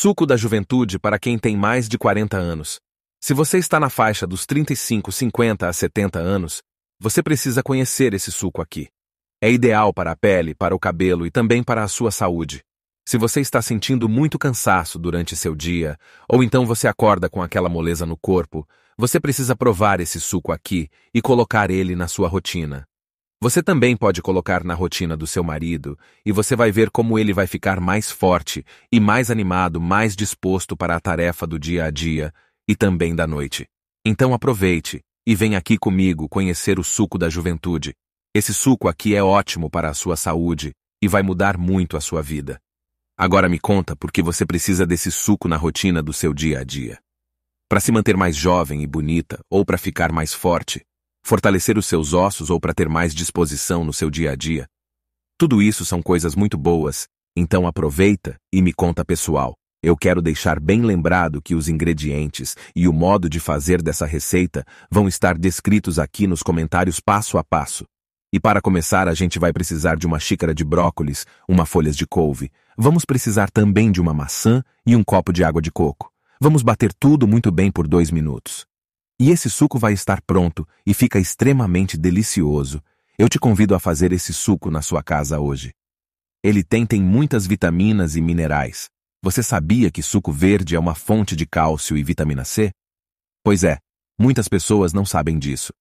Suco da juventude para quem tem mais de 40 anos. Se você está na faixa dos 35, 50 a 70 anos, você precisa conhecer esse suco aqui. É ideal para a pele, para o cabelo e também para a sua saúde. Se você está sentindo muito cansaço durante seu dia, ou então você acorda com aquela moleza no corpo, você precisa provar esse suco aqui e colocar ele na sua rotina. Você também pode colocar na rotina do seu marido e você vai ver como ele vai ficar mais forte e mais animado, mais disposto para a tarefa do dia a dia e também da noite. Então aproveite e vem aqui comigo conhecer o suco da juventude. Esse suco aqui é ótimo para a sua saúde e vai mudar muito a sua vida. Agora me conta por que você precisa desse suco na rotina do seu dia a dia. Para se manter mais jovem e bonita ou para ficar mais forte, fortalecer os seus ossos ou para ter mais disposição no seu dia a dia. Tudo isso são coisas muito boas, então aproveita e me conta pessoal. Eu quero deixar bem lembrado que os ingredientes e o modo de fazer dessa receita vão estar descritos aqui nos comentários passo a passo. E para começar, a gente vai precisar de uma xícara de brócolis, uma folhas de couve. Vamos precisar também de uma maçã e um copo de água de coco. Vamos bater tudo muito bem por dois minutos. E esse suco vai estar pronto e fica extremamente delicioso. Eu te convido a fazer esse suco na sua casa hoje. Ele tem, tem muitas vitaminas e minerais. Você sabia que suco verde é uma fonte de cálcio e vitamina C? Pois é, muitas pessoas não sabem disso.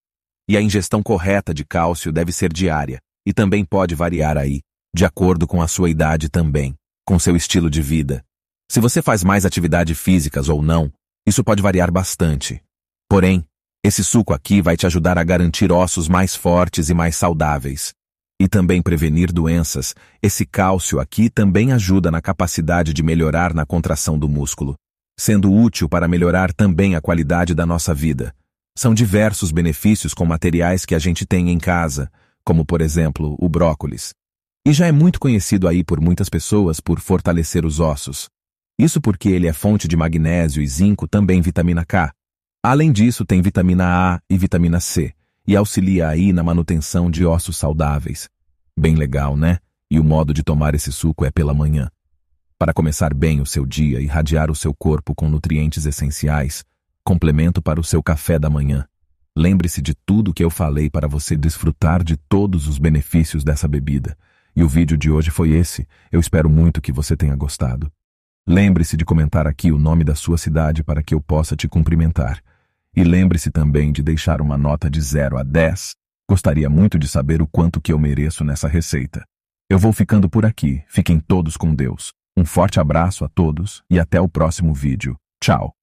E a ingestão correta de cálcio deve ser diária, e também pode variar aí, de acordo com a sua idade também, com seu estilo de vida. Se você faz mais atividade físicas ou não, isso pode variar bastante. Porém, esse suco aqui vai te ajudar a garantir ossos mais fortes e mais saudáveis. E também prevenir doenças. Esse cálcio aqui também ajuda na capacidade de melhorar na contração do músculo, sendo útil para melhorar também a qualidade da nossa vida. São diversos benefícios com materiais que a gente tem em casa, como por exemplo o brócolis. E já é muito conhecido aí por muitas pessoas por fortalecer os ossos. Isso porque ele é fonte de magnésio e zinco, também vitamina K, Além disso, tem vitamina A e vitamina C, e auxilia aí na manutenção de ossos saudáveis. Bem legal, né? E o modo de tomar esse suco é pela manhã. Para começar bem o seu dia e irradiar o seu corpo com nutrientes essenciais, complemento para o seu café da manhã. Lembre-se de tudo que eu falei para você desfrutar de todos os benefícios dessa bebida. E o vídeo de hoje foi esse. Eu espero muito que você tenha gostado. Lembre-se de comentar aqui o nome da sua cidade para que eu possa te cumprimentar. E lembre-se também de deixar uma nota de 0 a 10. Gostaria muito de saber o quanto que eu mereço nessa receita. Eu vou ficando por aqui. Fiquem todos com Deus. Um forte abraço a todos e até o próximo vídeo. Tchau.